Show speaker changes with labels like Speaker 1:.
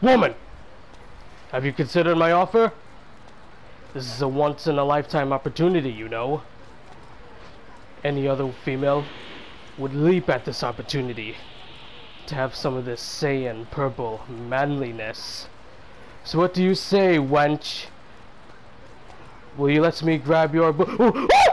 Speaker 1: Woman! Have you considered my offer? This is a once in a lifetime opportunity, you know. Any other female would leap at this opportunity to have some of this Saiyan purple manliness. So what do you say, wench? Will you let me grab your bo- oh,